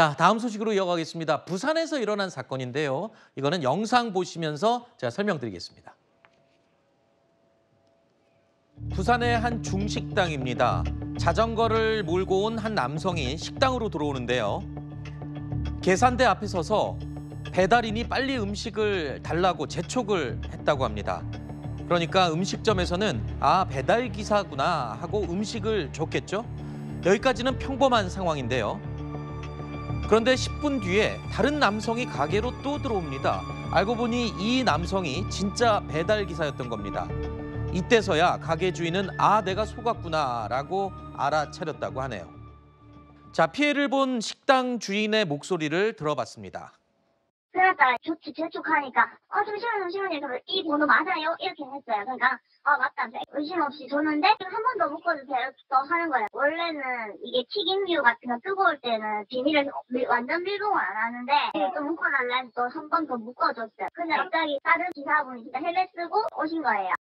자, 다음 소식으로 이어가겠습니다. 부산에서 일어난 사건인데요. 이거는 영상 보시면서 제가 설명드리겠습니다. 부산의 한 중식당입니다. 자전거를 몰고 온 한 남성이 식당으로 들어오는데요. 계산대 앞에 서서 배달인이 빨리 음식을 달라고 재촉을 했다고 합니다. 그러니까 음식점에서는 아 배달 기사구나 하고 음식을 줬겠죠. 여기까지는 평범한 상황인데요. 그런데 10분 뒤에 다른 남성이 가게로 또 들어옵니다. 알고 보니 이 남성이 진짜 배달 기사였던 겁니다. 이때서야 가게 주인은 아 내가 속았구나라고 알아차렸다고 하네요. 자 피해를 본 식당 주인의 목소리를 들어봤습니다. 그러니까 좋지 재촉하니까 어 잠시만요 잠시만요. 이 번호 맞아요? 이렇게 했어요. 그러니까 아 맞다. 의심 없이 줬는데 한 번 더 묶어주세요. 또 하는 거예요. 원래는 이게 튀김류 같은 거 뜨거울 때는 비닐을 밀- 완전 밀봉을 안 하는데 또 묶어달라 해서 또한 번 더 묶어줬어요. 근데 갑자기 다른 기사분이 진짜 헬멧 쓰고 오신 거예요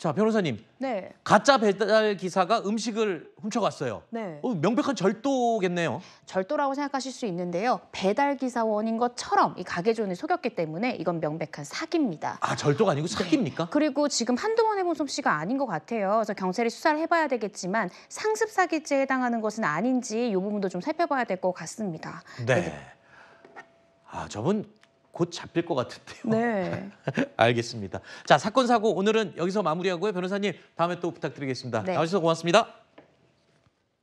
자 변호사님 네, 가짜 배달 기사가 음식을 훔쳐갔어요. 네. 어, 명백한 절도겠네요. 절도라고 생각하실 수 있는데요. 배달 기사원인 것처럼 이 가게 주인을 속였기 때문에 이건 명백한 사기입니다. 아 절도가 아니고 사기입니까? 그리고 지금 한두 번 해본 솜씨가 아닌 것 같아요. 그래서 경찰이 수사를 해봐야 되겠지만 상습 사기죄에 해당하는 것은 아닌지 이 부분도 좀 살펴봐야 될 것 같습니다. 네. 아 저분 곧 잡힐 것 같은데요. 네. 알겠습니다. 자 사건 사고 오늘은 여기서 마무리하고요. 변호사님 다음에 또 부탁드리겠습니다. 네. 나와주셔서 고맙습니다.